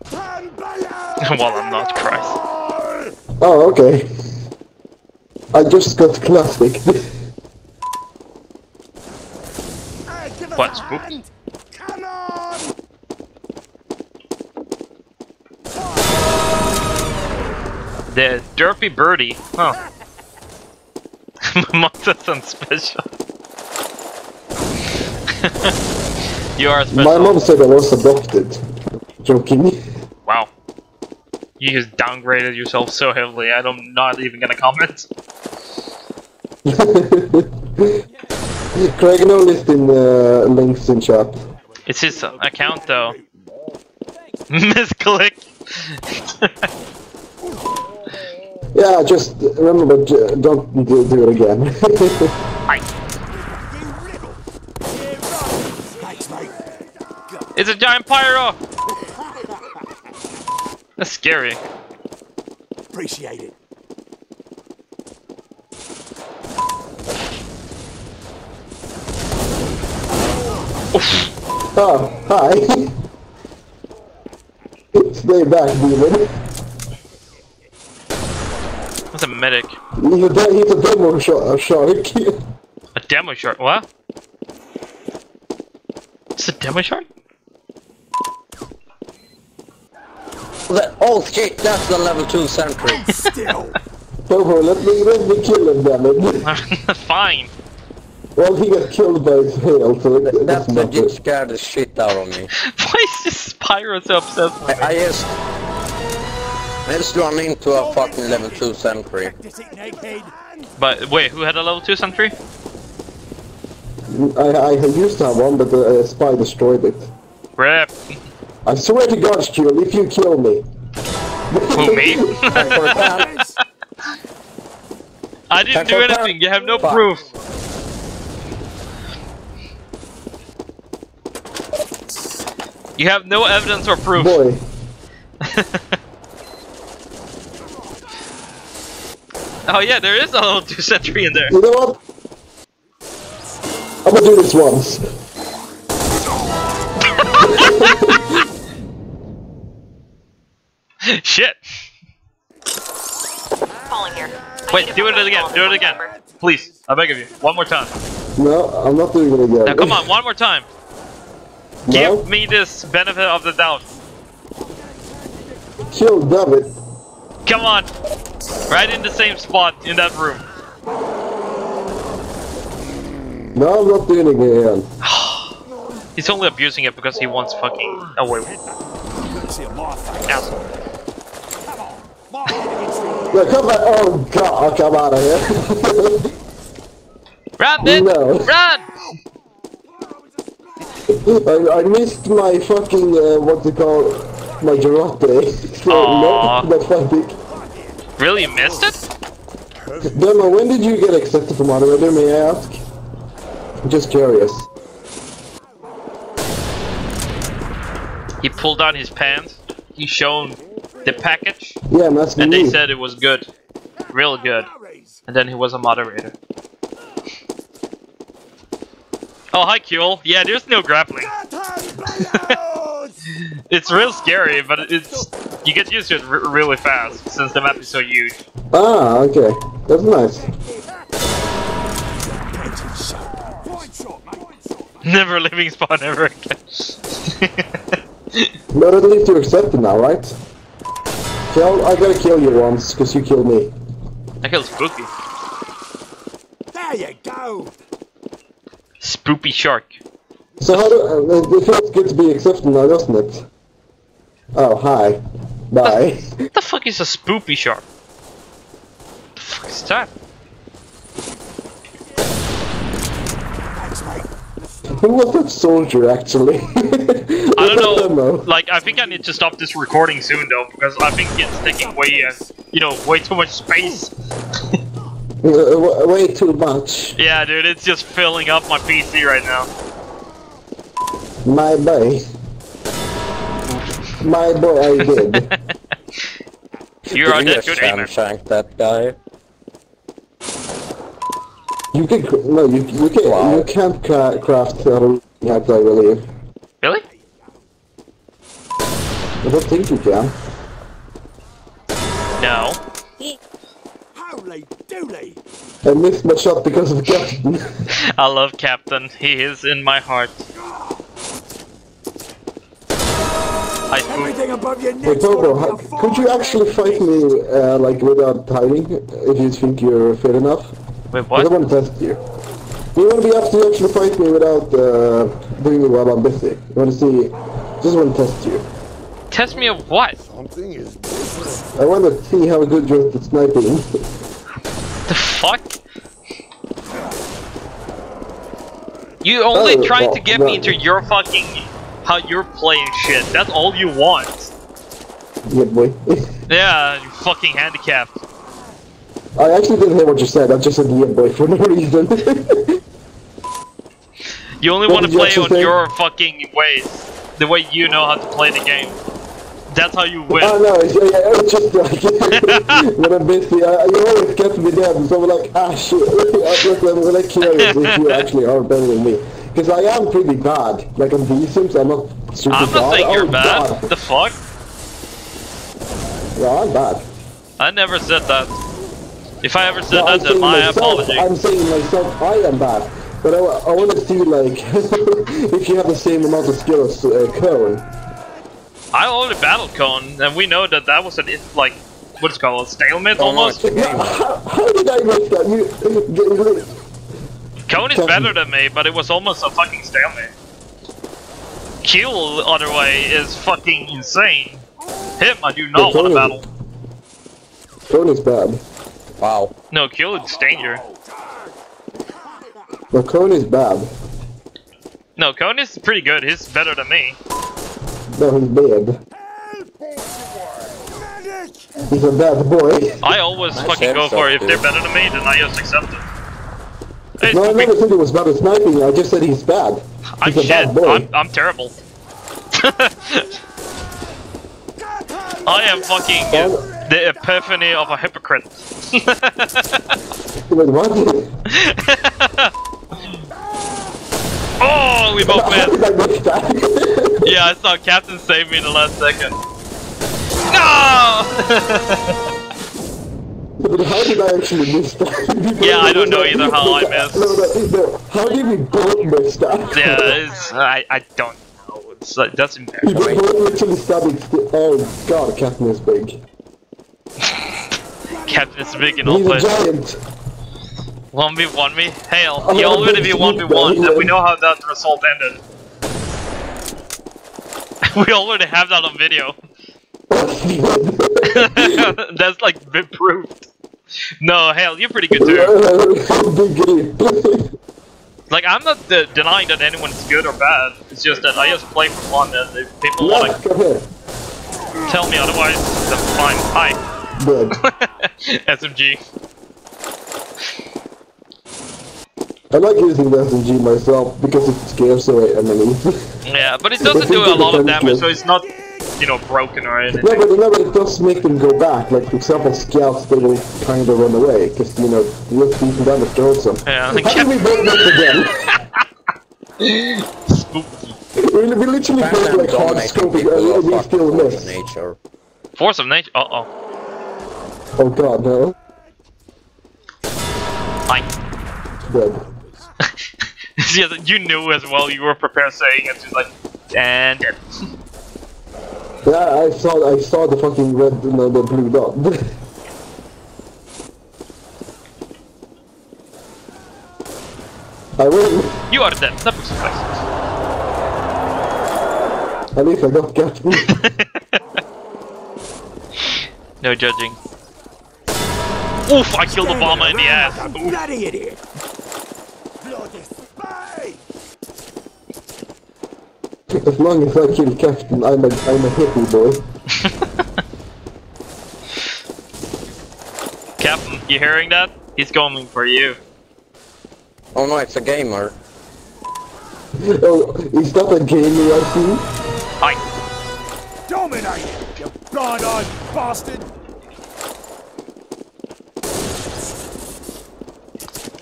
Turn below! well, I'm not Christ. Oh, okay. I just got classic. Hey, give What, a spook? hand. Come on! The derpy birdie. Huh. Montasan special. you are special. my mom said I was adopted. Joking. Wow. You just downgraded yourself so heavily, I'm not even gonna comment. Craig no list in uh, links in chat. It's his account though. Misclick. Yeah, just remember, uh, don't do, do it again. Hi. You ribble! Yeah, right. Thanks, mate. It's a giant pyro! That's scary. Appreciate it. oh, hi. Stay back, demon. That's a medic. He's a, de- he's a demo sh- uh, shark. A demo shark. What? It's a demo shark? The- oh shit, that's the level 2 sentry. Still. Hobo, let me, let me kill him, damn it. Fine. Well, he got killed by his hail, so it, That that's not legit scared the shit out of me. Why is this pyro so obsessed with I, me? I just... I just run into a fucking level 2 sentry. Practice it, egghead. But wait, who had a level 2 sentry? I, I used to have one, but the uh, spy destroyed it. Rip. I swear to God, Stu, if you kill me. Who, me? Time for a pan. I didn't Time do for a anything, you have no Fuck. proof. You have no evidence or proof. Boy, Oh yeah, there is a level 2 sentry in there. you know what? I'm gonna do this once. Shit. Calling here. I Wait, do it again, do it again. number. Please, I beg of you. One more time. No, I'm not doing it again. Now come on, one more time. No? Give me this benefit of the doubt. Kill David. Come on. Right in the same spot in that room. No, I'm not doing it again. He's only abusing it because he wants fucking away with Courtesy of my face. asshole. Come on. My head against the Yeah, come back. Oh God, I'll come out of here. Run, bitch! No. Run! I, I missed my fucking, uh, what's it called? My Jarate. so, Aw. no, that's fighting. Really, you missed it? Demo, when did you get accepted for moderator, may I ask? I'm just curious. He pulled down his pants. He shown the package, Yeah, I'm asking and they said it was good, real good. And then he was a moderator. Oh, hi, Kuel. Yeah, there's no grappling. it's real scary, but it's you get used to it r really fast since the map is so huge. Ah, okay. That's nice. Never leaving spawn ever again. But at least you're accepted now, right? Kill, I gotta kill you once, because you killed me. that feels spooky. There you go. Spoopy shark. So how do... Uh, it feels good to be accepted now, doesn't it? Oh, hi. Bye. What the fuck is a spoopy shark? The fuck is that? Who was that soldier, actually? I don't know. Like, I think I need to stop this recording soon, though, because I think it's taking way, uh, you know, way too much space. Way too much. Yeah, dude, it's just filling up my PC right now. My boy. My boy, I did. You're a Did you dead good aimer. shank that guy? You can no, you you can wow. you can't cra- craft a hack, I believe. Really? I don't think you can. No. Holy dooly. I missed my shot because of Captain. I love Captain. He is in my heart. I spook. Everything above your Wait, neck's Bobo, gonna how, could you actually fight me uh, like without hiding if you think you're fit enough? Wait, I don't want to test you. You want to be able to actually fight me without uh, doing it while I'm busy. You want to see? Just want to test you. Test me of what? Something is different. I want to see how good you're at sniping. The fuck? You only Oh, trying to well, get me into your fucking how you're playing shit. That's all you want. yeah, boy. Yeah, you fucking handicapped. I actually didn't hear what you said. I just said yeah, boy, for no reason. You only want to play on say? your fucking ways. The way you know how to play the game. That's how you win. oh no, it's, yeah, yeah, it's just like when I'm busy, I, you always get me dead. So I'm like, ah shit. I'm like, I'm like curious if you actually are better than me. Because I am pretty bad. Like I'm decent, so I'm not super I'm bad. not saying you're oh, bad. God. The fuck? Yeah, I'm bad. I never said that. If I ever said No, that, then saying my myself, apology. I'm saying myself, I am bad. But I, want to see, like, if you have the same amount of skill as uh, Cone. I already battled Cone, and we know that that was an like what's it called a stalemate Oh, almost. Yeah, how, how did I miss that? You, Cone is better than me, but it was almost a fucking stalemate. Q, other way, is fucking insane. Him, I do not Yeah, want to Cone battle. is- Cone is bad. Wow. No, Q is danger. No, Cone is bad. No, Cone is pretty good. He's better than me. No, he's bad. He's a bad boy. I always Nice fucking go for it. If they're better than me, then I just accept it. No, I never said he was bad at sniping. I just said he's bad. I'm He's a shit. bad boy. I'm, I'm terrible. I am fucking the epiphany of a hypocrite. Wait, what? oh, we both missed. did I miss that? Yeah, I saw Captain save me in the last second. No! But how did I actually miss that? Yeah, I don't know either how I missed. No, no, no. How did we both miss that? yeah, it's, I, I don't know. It's uh, like, that's We embarrassing. both literally studied. st- Oh god, Captain is big. Captain is big in all He's a places. giant. 1v1 me? Hell, Oh, you already be 1v1, he's and we know how that result ended. we already have that on video. That's like been proved. no, hell, you're pretty good too. Like, I'm not de denying that anyone's good or bad. It's just that I just play for fun, and if people Yeah, want to tell me otherwise, that's fine. Hi, Good. SMG. I like using the SMG myself because it scares away enemies. Yeah, but it doesn't do a lot of damage, so it's not, you know, broken or anything. No, but, no, but it does make them go back. Like, for example, scouts, they will kind of run away, because, you know, you just decent damage to hurt them. Yeah, How did we both again? Spooky. we, we literally played, like, hard scoping, uh, and we still miss. nature. Force of nature. Uh oh. Oh god, no. Hi. Dead. yeah, you knew as well. You were prepared saying it. Just like, and dead. Yeah, I saw, I saw the fucking red, no, the blue dot. I win. You are dead. That was nice. At least I got Captain. No judging. Oof! I killed Obama in the ass. Like a Oof. bloody idiot. Bloody spy! As long as I kill Captain, I'm a, I'm a hippie boy. Captain, you hearing that? He's coming for you. Oh no, it's a gamer. Oh, is that a gamer I see? Hi. Dominate it, you blind-eyed bastard!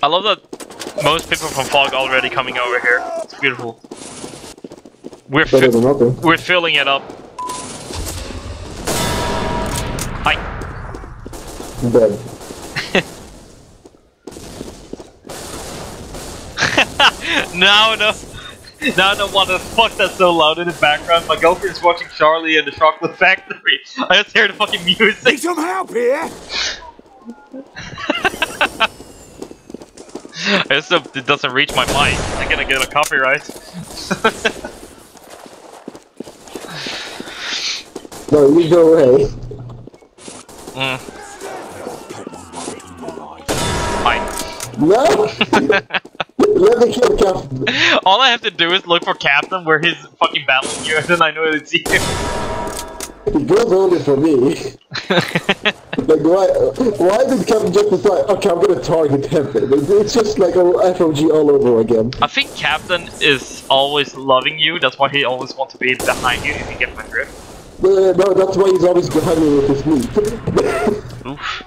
I love that most people from Fog already coming over here. It's beautiful. We're Better fi than we're filling it up. Hi. Dead. now no. Now I know what the fuck that's so loud in the background. My girlfriend's watching Charlie and the Chocolate Factory. I just hear the fucking music. Need some help here? I just hope it doesn't reach my mic. I'm gonna get a copyright. No, you go away. Mm. Hi. No! Let me kill Captain. All I have to do is look for Captain where he's fucking battling you, and then I know it's you. He goes only for me. Like, why, why did Captain just decide, okay, I'm gonna target him? It's it's just like a FOG all over again. I think Captain is always loving you. That's why he always wants to be behind you. If you get my drift. Uh, no, that's why he's always behind me with his meat. Oof.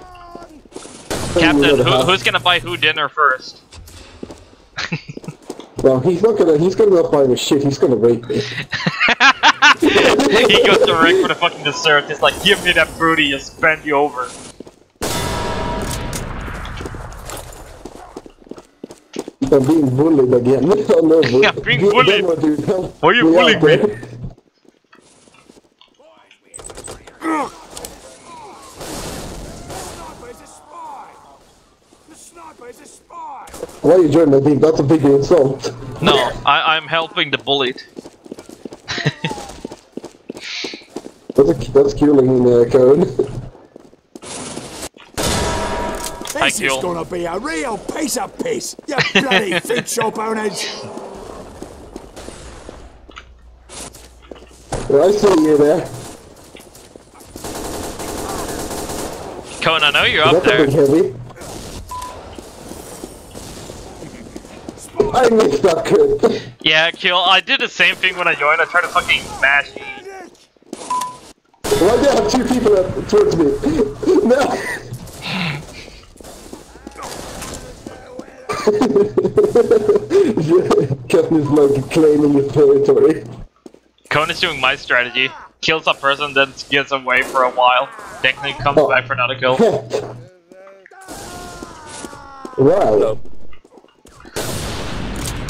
Captain, who, who's gonna buy who dinner first? Well, he's not gonna, he's gonna not buy me shit, he's gonna rape me. he goes to Rick for the fucking dessert. He's like, give me that booty, I'll spend you over. I'm being bullied again. oh no, Yeah, being bullied. Why are you bullying me? Why are you joining my team? That's a big insult. No, I, I'm helping the bullet. That's, a, that's killing uh, Cohen. Hi, This is Kill. gonna be a real piece of piss, you bloody food shop owners! I see you there. Cohen, I know you're Is up that there. heavy? I missed that crit. Yeah, Kill, I did the same thing when I joined. I tried to fucking smash E. Why do I have two people up towards me? No! Captain is like claiming his territory. Cohen is doing my strategy. Kills a person, then gets away for a while. Then he comes Oh. back for another kill. wow.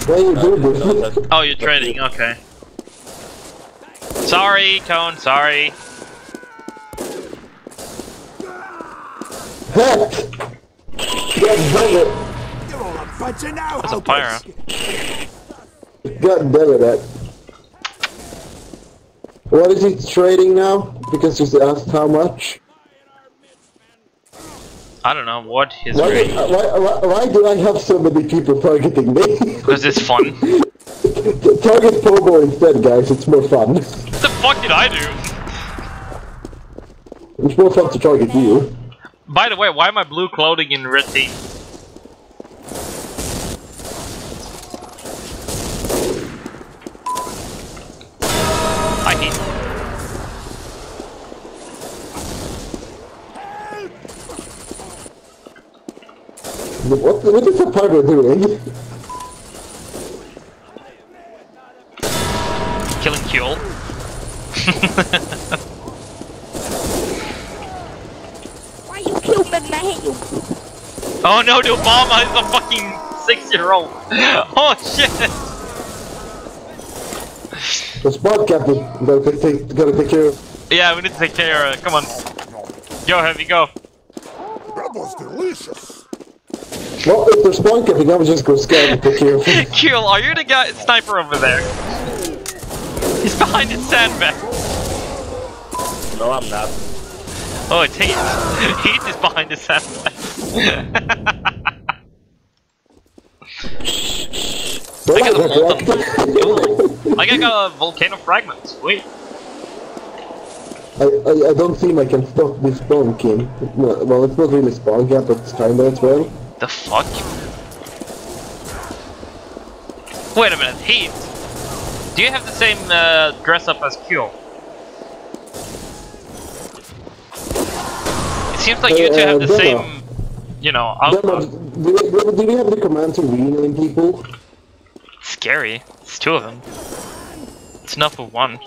Why you this? Oh, you're trading, okay. Sorry, Cone, sorry. Hat! God damn it! You're all a bunch of no That's a pyro. God damn it, that. What is he trading now? Because he's asked how much? I don't know what his Why, do- uh, why, uh, why, why do I have so many people targeting me? Because it's fun. Target Pogo instead, guys. It's more fun. what the fuck did I do? It's more fun to target you. By the way, why am I blue clothing in red team? I hate. What, what is the Pogo doing? Killing Kill. Why you kill me, man? Oh no, the Obama is a fucking six-year-old. Oh shit! The spot captain. Gotta take, gotta take care of. Yeah, we need to take care of it. Come on. Go, Heavy, go. That was delicious. Well, if they're spawn camping, I would just go scout and take care of. Kill, are you the guy sniper over there? He's behind the sandbag. No, I'm not. Oh, it's Heat. Heat is behind the sandbag. I got a Molten. Like I got a volcano fragment. Wait. I, I, I don't think I can stop this spawn camp. No, well, it's not really spawn camp, but it's kinda as well. The fuck? Wait a minute, Heat. Do you have the same uh, dress up as Q? It seems like you two have the Uh, same, you know, Demo, outlook. do, we, do, do we have the command to rename people? Scary. It's two of them. It's enough for one.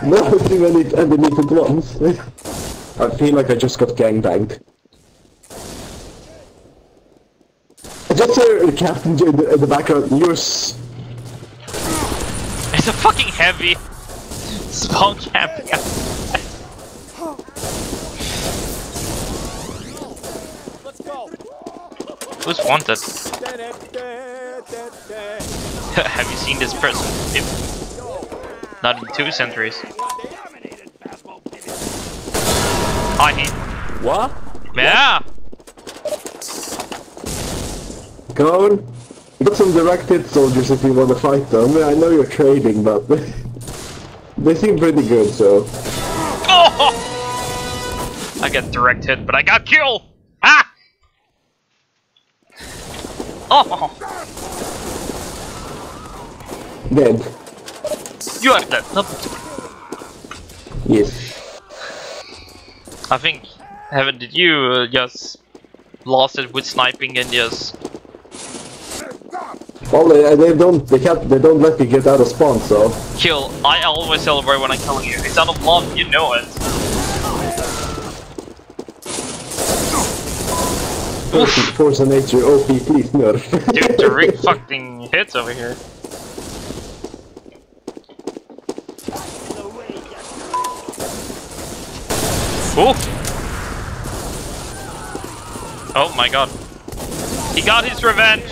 No, too many enemies at once. I feel like I just got gangbanged. I just heard uh, the captain in the, in the background. You're It's a fucking heavy spawn camping. Let's. Who's wanted? Have you seen this person? If not in two centuries. I hate. What? Yeah. On. Got some direct hit soldiers if you want to fight them. I know you're trading, but they seem pretty good, so. Oh! I got direct hit, but I got kill. Ah! Oh! Dead. You are dead. Nope. Yes. I think, Heaven, did you uh, just lost it with sniping and just Well, they, they don't. They can't. They don't let me get out of spawn, so. kill? I always celebrate when I'm killing you. It's out of love, you know it. Force, force of nature, OP, please nerf. Dude, the rig fucking hits over here. Ooh! Oh my god. He got his revenge!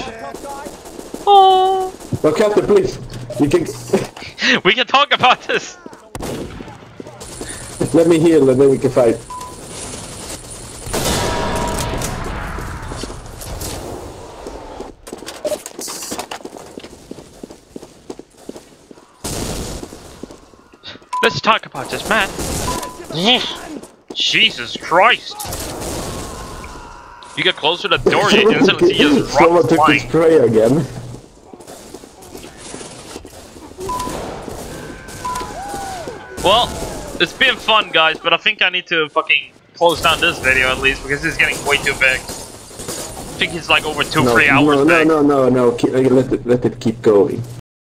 Oh! Well, Captain, please. You can We can talk about this! let me heal, and then we can fight. Let's talk about this, man. Jesus Christ! You get close to the door, you instantly see his Someone rock took his prey again. Well, it's been fun, guys, but I think I need to fucking close down this video at least because it's getting way too big. I think it's like over two, No, three hours no, no, no, no, no. Let it, let it keep going.